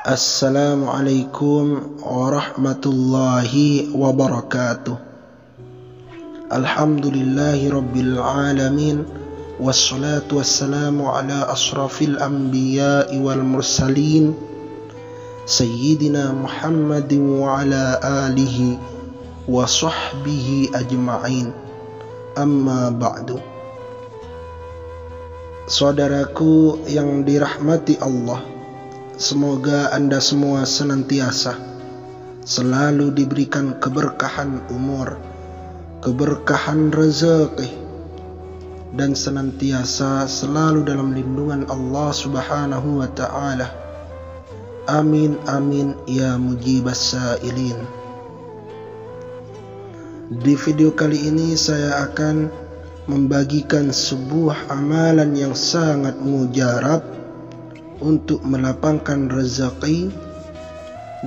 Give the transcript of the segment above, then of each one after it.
السلام عليكم ورحمة الله وبركاته. الحمد لله رب العالمين والصلاة والسلام على أشرف الأنبياء والمرسلين سيدنا محمد وعلى آله وصحبه أجمعين. أما بعد Saudaraku yang dirahmati Allah, Semoga Anda semua senantiasa selalu diberikan keberkahan umur, keberkahan rezeki, dan senantiasa selalu dalam lindungan Allah Subhanahu wa taala. Amin amin ya mujibas sailin. Di video kali ini saya akan membagikan sebuah amalan yang sangat mujarab untuk melapangkan rezeki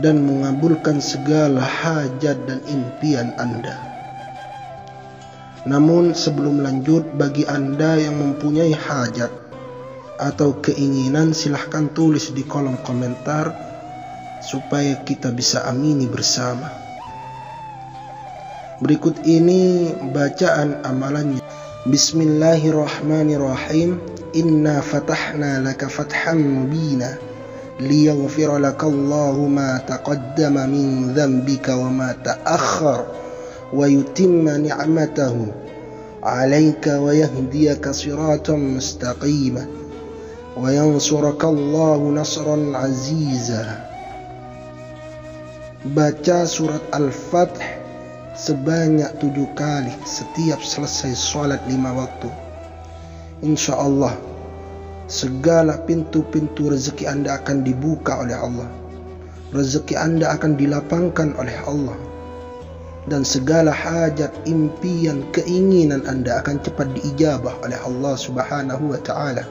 dan mengabulkan segala hajat dan impian Anda. Namun sebelum lanjut bagi Anda yang mempunyai hajat atau keinginan silahkan tulis di kolom komentar supaya kita bisa amini bersama. Berikut ini bacaan amalannya. Bismillahirrahmanirrahim. إنا فتحنا لك فتحا مبينا ليغفر لك الله ما تقدم من ذنبك وما تأخر ويتم نعمته عليك ويهديك صراطا مستقيما وينصرك الله نصرا عزيزا Baca surat Al-Fath sebanyak tujuh kali setiap selesai sholat lima. Insya Allah segala pintu-pintu rezeki Anda akan dibuka oleh Allah. Rezeki Anda akan dilapangkan oleh Allah. Dan segala hajat, impian, keinginan Anda akan cepat diijabah oleh Allah Subhanahu wa taala.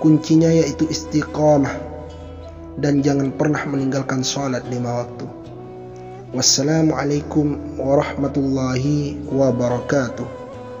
Kuncinya yaitu istiqamah dan jangan pernah meninggalkan salat lima waktu. Wassalamualaikum warahmatullahi wabarakatuh.